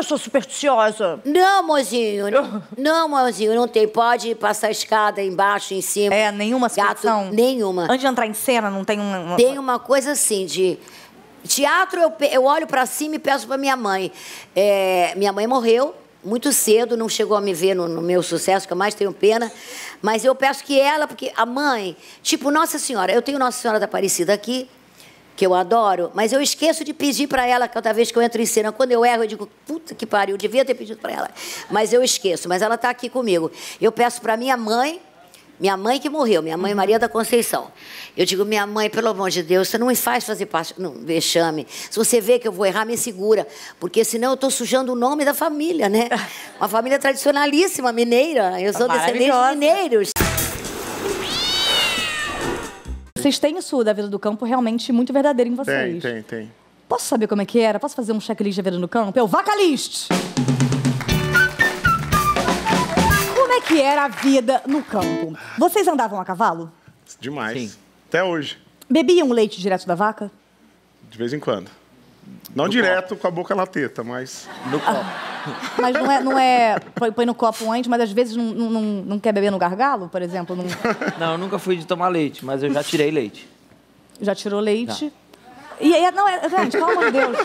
pessoa supersticiosa. Não, mozinho. Não, mozinho, não tem. Pode passar a escada embaixo, em cima. É, nenhuma Gato, situação. nenhuma. Antes de entrar em cena, não tem uma. Tem uma coisa assim de. Teatro, eu, eu olho pra cima e peço pra minha mãe. É, minha mãe morreu muito cedo, não chegou a me ver no, no meu sucesso, que eu mais tenho pena. Mas eu peço que ela, porque a mãe, tipo, Nossa Senhora, eu tenho Nossa Senhora da Aparecida aqui, que eu adoro, mas eu esqueço de pedir pra ela cada vez que eu entro em cena. Quando eu erro, eu digo, puta que pariu, eu devia ter pedido pra ela. Mas eu esqueço, mas ela tá aqui comigo. Eu peço pra minha mãe, minha mãe que morreu, minha mãe Maria da Conceição. Eu digo, minha mãe, pelo amor de Deus, você não me faz fazer parte, não, vexame. Se você vê que eu vou errar, me segura, porque senão eu estou sujando o nome da família, né? Uma família tradicionalíssima, mineira. Eu sou descendente de mineiros. Vocês têm isso da vida do campo realmente muito verdadeiro em Tem, vocês. tem, tem. Posso saber como é que era? Posso fazer um checklist da vida no campo? É o Vacalist! Como é que era a vida no campo? Vocês andavam a cavalo? Demais. Até hoje, Bebiam leite direto da vaca? de vez em quando. Não direto com a boca na teta, mas. No copo. Mas não é. Não é põe, no copo antes, mas às vezes não, não, não, quer beber no gargalo, por exemplo? Não, Não, eu nunca fui de tomar leite, mas eu já tirei leite. já tirou leite. E aí, não, é, gente, pelo amor de Deus.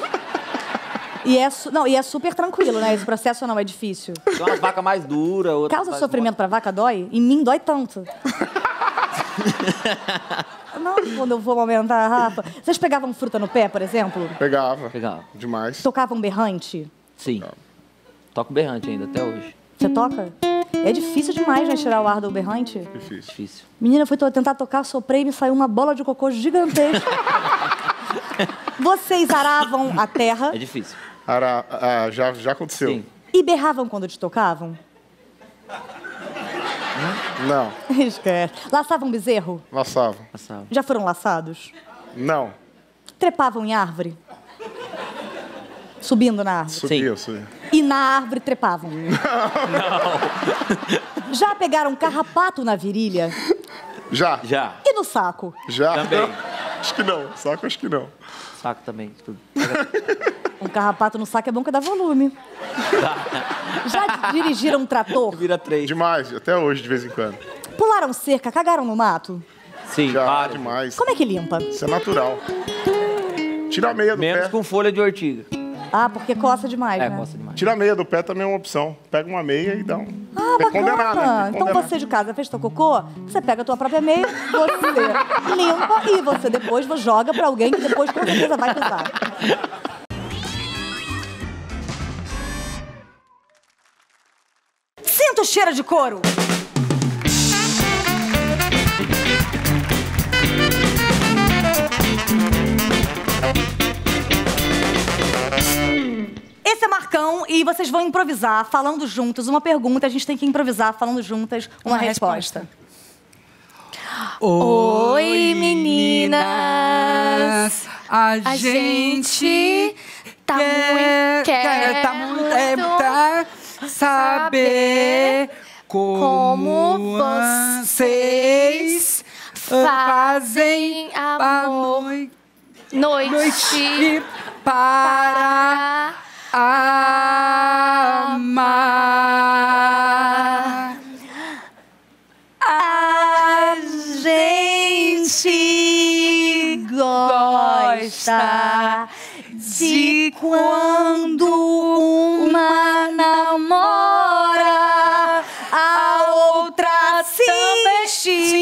E é, su- não, e é super tranquilo, né? Esse processo não é difícil. Tem umas vacas mais duras, outras. Causa sofrimento pra vaca dói? Em mim dói tanto. Não, quando eu vou aumentar a Rafa. Vocês pegavam fruta no pé, por exemplo? Pegava. Pegava. Demais. Tocavam berrante? Sim. Toco berrante ainda, até hoje. Você toca? É difícil demais, né, tirar o ar do berrante. Difícil. Difícil. Menina, eu fui tentar tocar, soprei e me saiu uma bola de cocô gigantesca. Vocês aravam a terra É difícil. Ara, ah, já, já aconteceu. Sim. e berravam quando te tocavam? Não. Esquece. Laçavam bezerro? Laçava. Passava. Já foram laçados? Não. Trepavam em árvore? Subindo na árvore? Subiu, subiu. E na árvore trepavam? Não. Já pegaram carrapato na virilha? Já. Já. E no saco? Já. Também. acho que não. Saco, acho que não. Saco também. Tudo. Um carrapato no saco é bom que dá volume. Já dirigiram um trator? Vira três. Demais. Até hoje, de vez em quando. Pularam cerca? Cagaram no mato? Sim, Já, demais. Como é que limpa? Isso é natural. Tira a meia do Menos pé. com folha de ortiga. Ah, porque coça demais, É, né? gosta demais. Tira a meia do pé também é uma opção. Pega uma meia e dá um. Ah, Tem que condenar, bacana. né? Então você de casa fez teu cocô, você pega a tua própria meia, você limpa e você depois joga pra alguém que depois com certeza vai usar. Sinto cheiro de couro. É Marcão e vocês vão improvisar falando juntos uma pergunta. A gente tem que improvisar falando juntas uma, Uma resposta. Oi, meninas! A, gente tá muito, quer, tá muito, é, saber como, como vocês fazem amor. noite noite para amar. A gente gosta de quando uma namora, a outra sente.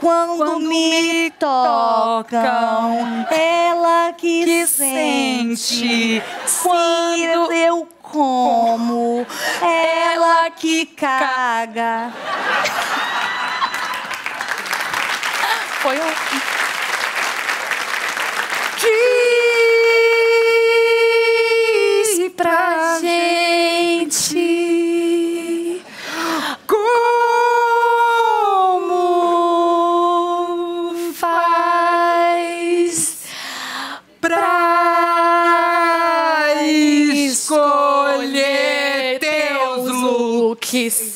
Quando me tocam, ela que, Que sente. sente. Quando eu como, ela que caga. foi um looks. Normalmente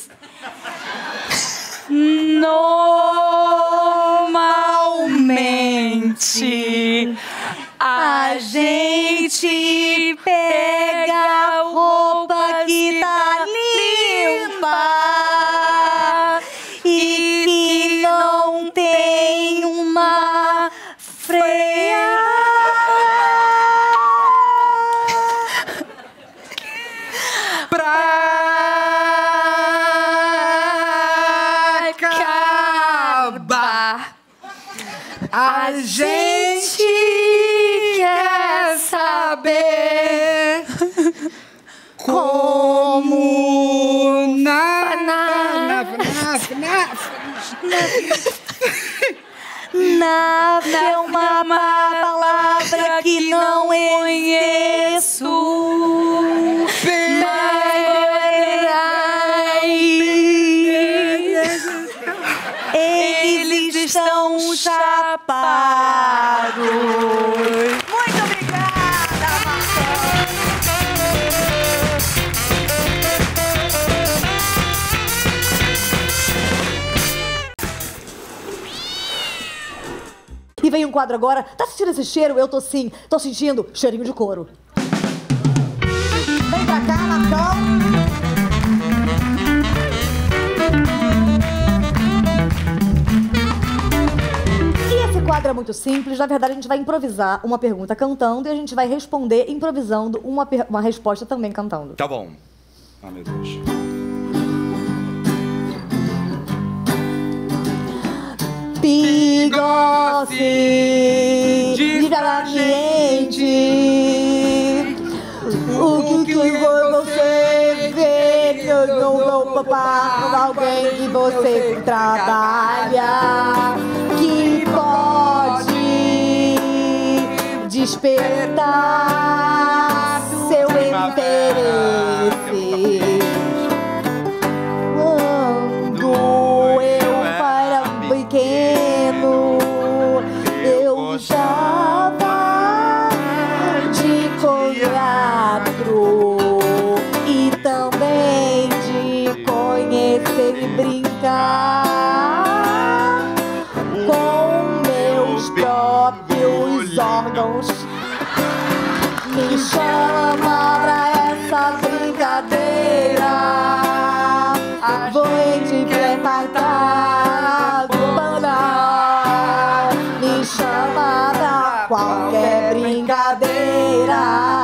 A gente quer saber como na, na, na, na, é uma palavra que não conheço. Quadro agora. Tá sentindo esse cheiro? Eu tô sim. Tô sentindo cheirinho de couro. Vem pra cá, Marcão. Quadro é muito simples. Na verdade, a gente vai improvisar uma pergunta cantando e a gente vai responder improvisando uma, uma resposta também cantando. Tá bom. Ah, meu Deus. Bigode diariamente. O que, que você vê no meu papá? Alguém que você trabalha que pode despertar seu interesse. Próprios órgãos. Me chama pra essa brincadeira. Vou interpretar banda. Me chama pra qualquer brincadeira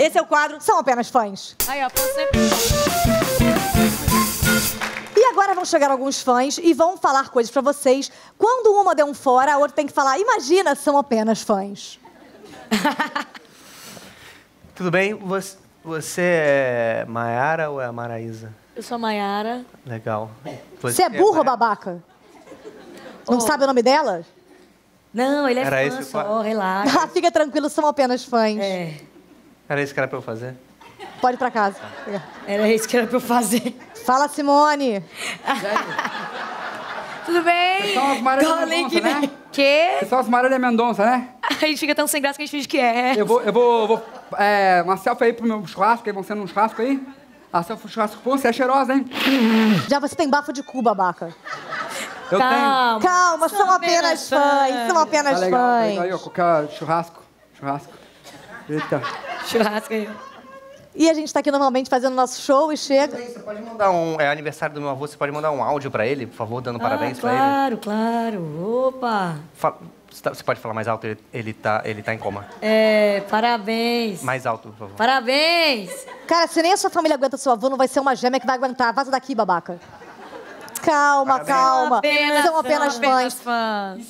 Esse é o quadro São Apenas Fãs. Aí, ó, você... E agora vão chegar alguns fãs e vão falar coisas pra vocês. Quando uma der um fora, a outra tem que falar, imagina, são apenas fãs. Tudo bem? Você, você é Maiara ou é a Maraísa? Eu sou a Mayara. Legal. Você é burro ou babaca? Não sabe o nome dela? Não, ele é Era fã esse o só, quadro? relaxa. Fica tranquilo, são apenas fãs. É, Era isso que era pra eu fazer? Pode ir pra casa. era isso que era pra eu fazer. Fala, Simone. Tudo bem? São as Marília Mendonça, que né? nem- Quê? São as Marília Mendonça, né? A gente fica tão sem graça que a gente finge que é. Eu vou, eu vou, vou é, uma selfie aí pro meu churrasco, aí vão sendo um churrasco aí. A selfie pro churrasco, pô, você é cheirosa, hein? Já você tem bafo de cu, babaca. Eu tenho. Calma. Calma, são apenas fãs. São Tá apenas legal, tá legal. Aí, ó, fãs. qualquer churrasco, churrasco. Eita. Churrasco aí. E a gente tá aqui normalmente fazendo nosso show e chega. Você pode mandar um. É aniversário do meu avô, você pode mandar um áudio pra ele, por favor, dando parabéns ah, pra ele? claro, claro. Opa. Fa- você tá- Você pode falar mais alto? Ele, ele, tá, ele tá em coma. É, parabéns. Mais alto, por favor. Parabéns. Cara, se nem a sua família aguenta seu avô, não vai ser uma gêmea que vai aguentar. Vaza daqui, babaca. Calma, calma. Apenas, são apenas são apenas fãs. fãs.